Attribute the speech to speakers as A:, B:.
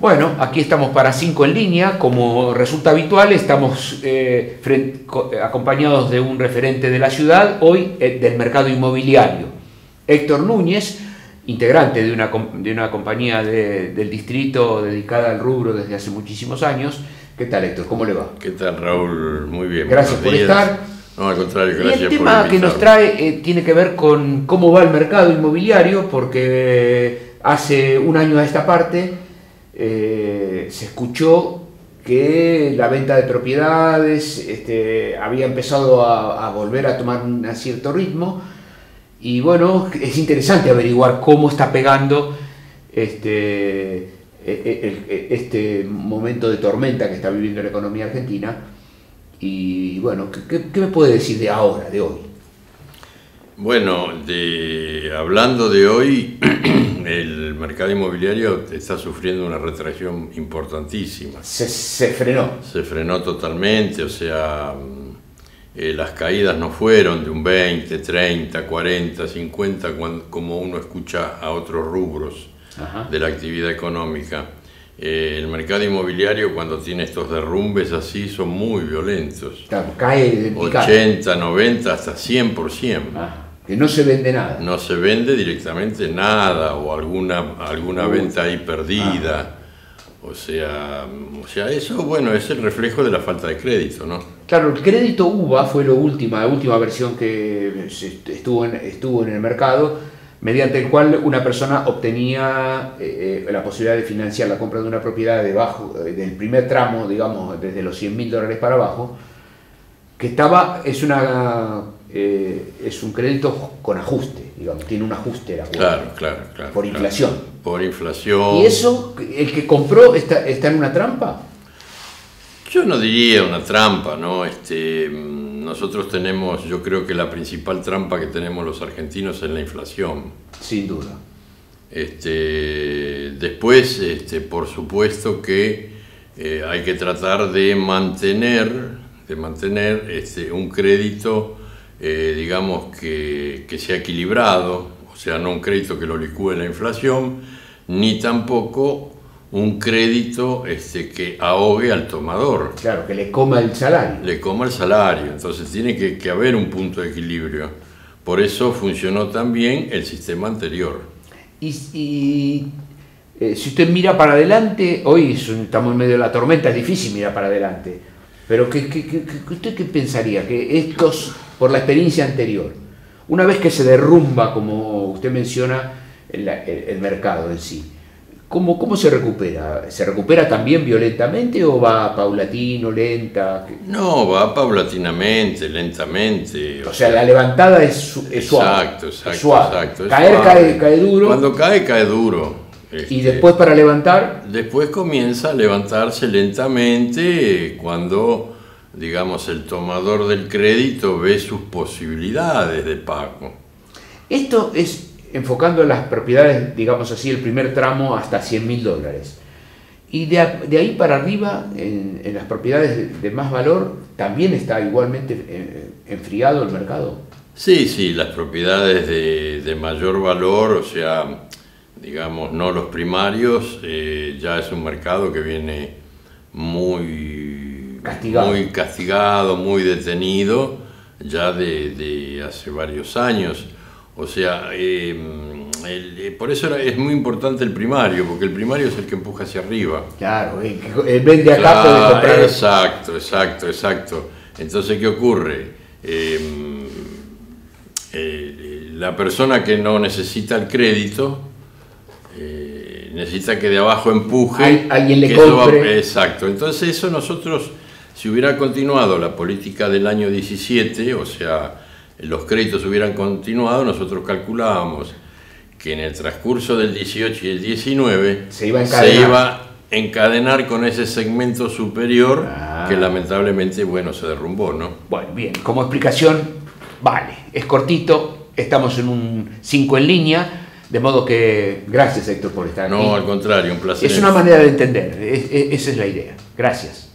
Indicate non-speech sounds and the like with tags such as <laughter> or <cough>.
A: Bueno, aquí estamos para 5 en línea. Como resulta habitual, estamos eh, acompañados de un referente de la ciudad, hoy eh, del mercado inmobiliario. Héctor Núñez, integrante de una, de una compañía del distrito dedicada al rubro desde hace muchísimos años. ¿Qué tal, Héctor? ¿Cómo le va?
B: ¿Qué tal, Raúl? Muy bien.
A: Gracias por estar.
B: No, al contrario, gracias
A: y el tema que nos trae eh, tiene que ver con cómo va el mercado inmobiliario, porque hace un año a esta parte eh, se escuchó que la venta de propiedades este, había empezado a, volver a tomar un cierto ritmo y bueno, es interesante averiguar cómo está pegando este, e, e, e, este momento de tormenta que está viviendo la economía argentina y bueno, ¿qué, qué me puede decir de ahora, de hoy?
B: Bueno, de, hablando de hoy, <clears throat> el mercado inmobiliario está sufriendo una retracción importantísima.
A: Se, frenó.
B: Se frenó totalmente, o sea, mm, eh, las caídas no fueron de un 20, 30, 40, 50, como uno escucha a otros rubros de la actividad económica. Eh, el mercado inmobiliario cuando tiene estos derrumbes así son muy violentos.
A: cae de
B: 80, 90, hasta 100%
A: que no se vende nada.
B: No se vende directamente nada o alguna, alguna venta ahí perdida. Ah. O sea, o sea, eso bueno, es el reflejo de la falta de crédito, ¿no?
A: Claro, el crédito UVA fue lo última, la última versión que estuvo en, estuvo en el mercado, mediante el cual una persona obtenía eh, eh, la posibilidad de financiar la compra de una propiedad debajo, eh, del primer tramo, digamos, desde los 100 mil dólares para abajo, que estaba, es una eh, es un crédito con ajuste, digamos, tiene un ajuste la
B: Claro, claro, claro.
A: Por inflación.
B: Por inflación.
A: ¿Y eso, el que compró, está, está en una trampa?
B: Yo no diría una trampa, ¿no? Este, nosotros tenemos, yo creo que la principal trampa que tenemos los argentinos es la inflación.
A: Sin duda.
B: Este, después, este, por supuesto que eh, hay que tratar de mantener, de mantener este, un crédito eh, digamos, que, que, sea equilibrado, o sea, no un crédito que lo licúe la inflación, ni tampoco un crédito este, que ahogue al tomador.
A: Claro, que le coma el salario.
B: Le coma el salario, entonces tiene que, que haber un punto de equilibrio. Por eso funcionó también el sistema anterior.
A: Y, eh, si usted mira para adelante, hoy estamos en medio de la tormenta, es difícil mirar para adelante, pero ¿qué, qué, usted qué pensaría? Que estos por la experiencia anterior. Una vez que se derrumba, como usted menciona, el, mercado en sí, ¿cómo, ¿cómo, se recupera? ¿Se recupera también violentamente o va paulatino, lenta?
B: No, va paulatinamente, lentamente.
A: O, sea, la levantada es, suave.
B: Exacto, exacto.
A: Caer Cae, cae duro.
B: Cuando cae, cae duro.
A: Y este, después para levantar.
B: Después comienza a levantarse lentamente cuando digamos, el tomador del crédito ve sus posibilidades de pago.
A: Esto es enfocando las propiedades, digamos así, el primer tramo hasta 100 mil dólares. Y de, ahí para arriba, en, las propiedades de, más valor, también está igualmente eh, enfriado el mercado.
B: Sí, sí, las propiedades de, mayor valor, o sea, digamos, no los primarios, eh, ya es un mercado que viene muy muy castigado, muy detenido, ya de, hace varios años. O sea, em, eh, por eso es muy importante el primario, porque el primario es el que empuja hacia arriba.
A: Claro, el, vende acá puede comprar.
B: Exacto, exacto, exacto. Entonces, ¿qué ocurre? Em, eh, la persona que no necesita el crédito eh, necesita que de abajo empuje.
A: alguien le compre.
B: exacto. Entonces, eso nosotros si hubiera continuado la política del año 17, o sea, los créditos hubieran continuado, nosotros calculábamos que en el transcurso del 18 y el 19
A: se iba a
B: encadenar, con ese segmento superior ah. que lamentablemente, bueno, se derrumbó, ¿no?
A: Bueno, bien, como explicación, vale, es cortito, estamos en un 5 en línea, de modo que gracias Héctor por estar
B: aquí. No, al contrario, un placer.
A: Es una manera de entender, esa es la idea. Gracias.